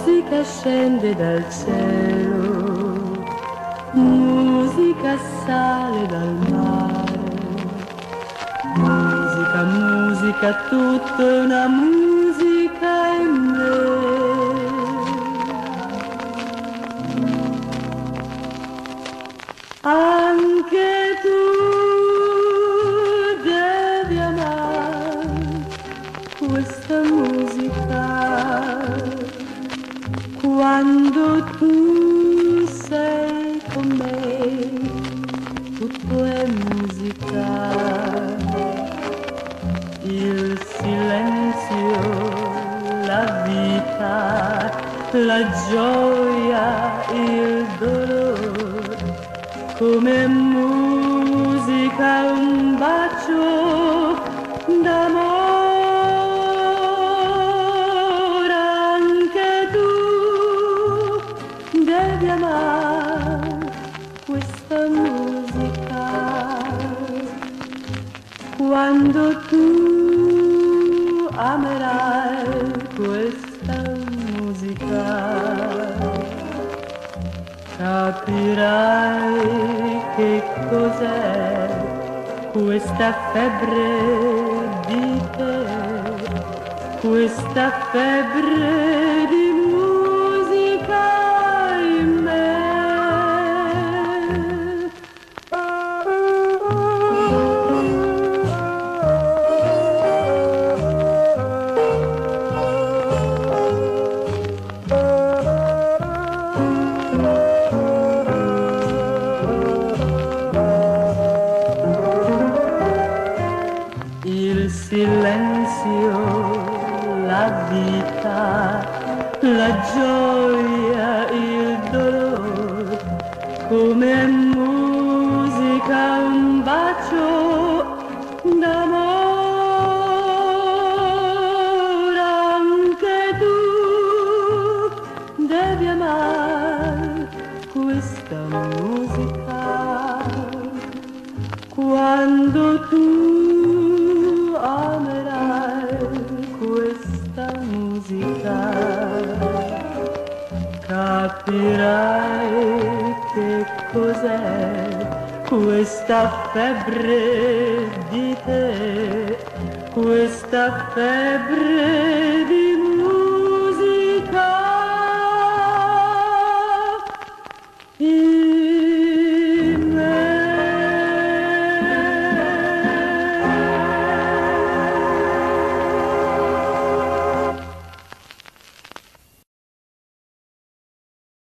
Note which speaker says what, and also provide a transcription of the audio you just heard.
Speaker 1: musica scende dal cielo, musica sale dal mare, musica, musica, tutta una musica il silenzio, la vita, la gioia, il dolore, come musica un bacio d'amore. Anche tu devi amare questa musica. Quando tu amerai questa musica. Capirai che cos'è questa febbre di te, questa febbre il silenzio, la vita, la gioia, il dolore, come musica un bacio d'amore. Anche tu devi amare questa musica. Quando tu capirai che cos'è questa febbre di te, questa febbre di